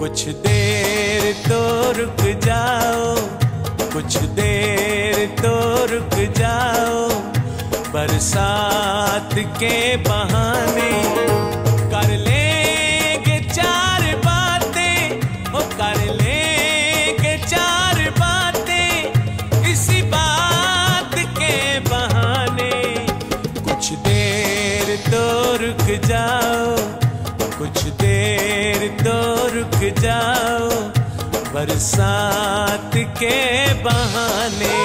कुछ देर तो रुक जाओ कुछ देर तो रुक जाओ बरसात के बहाने रुक जाओ बरसात के बहाने।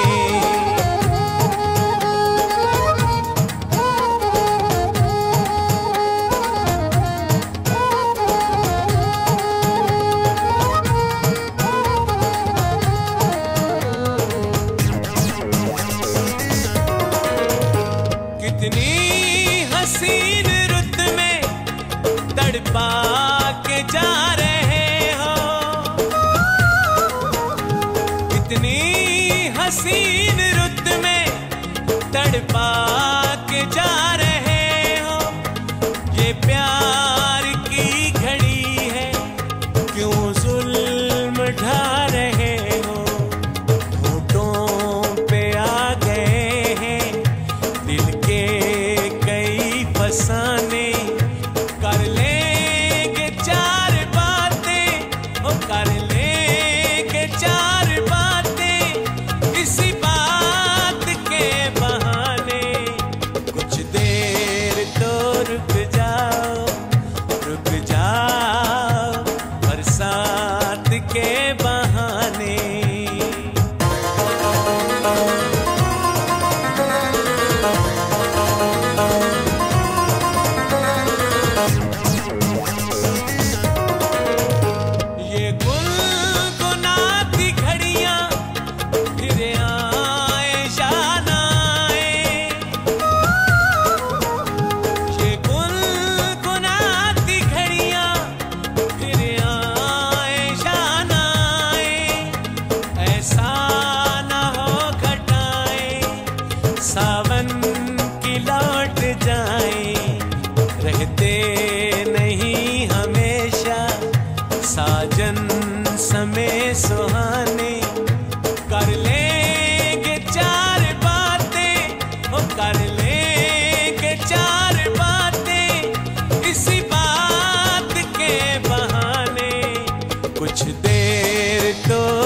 कितनी हसीन रुत में तड़पा के जा हसीन रुत में तड़पा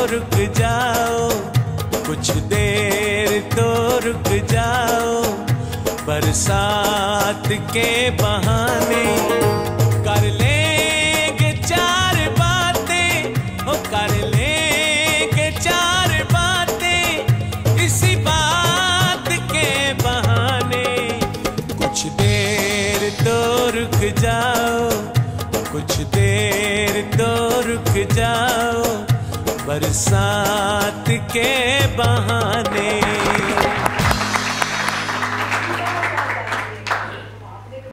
रुक जाओ, कुछ देर तो रुक जाओ। बरसात के बहाने कर लेंगे चार बातें, ओ कर लेंगे चार बातें इसी बात के बहाने। कुछ देर तो रुक जाओ, कुछ देर तो रुक जाओ। बरसात के बहाने।